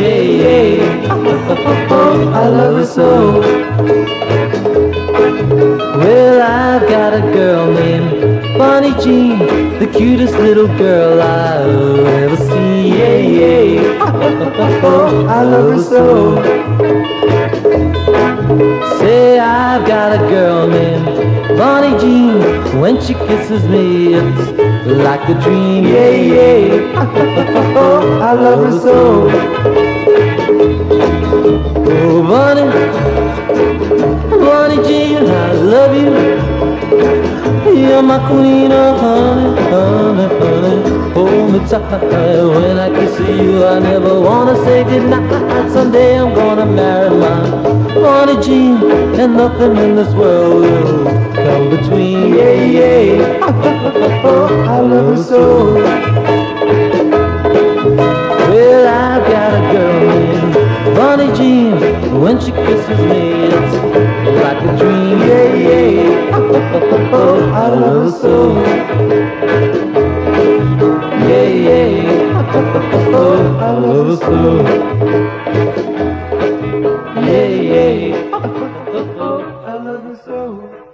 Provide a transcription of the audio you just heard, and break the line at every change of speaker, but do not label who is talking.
Yeah, yeah. I love her so. Well, I've got a girl named Bonny Jean, the cutest little girl I've ever seen. Yeah, yeah. Oh, I love her so. Say I've got a girl Bonny Jean. When she kisses me, it's like a dream. Yeah, yeah. I love her so. Oh, Bonny, Bonny Jean, I love you. You're my queen, oh honey, honey, honey. Hold me tight when I kiss you. I never wanna say goodnight. Someday I'm gonna marry my Bonny Jean, and nothing in this world will come between. Yeah, yeah. oh, I love her so. Well, I've got a girl named Bonnie Jean. When she kisses me, it's like a dream. Yeah, yeah. oh, I love her so. Yeah, yeah. oh, I love her so. Yeah, yeah. Oh, I love her so.